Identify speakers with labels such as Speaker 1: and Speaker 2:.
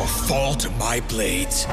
Speaker 1: or fall to my blades.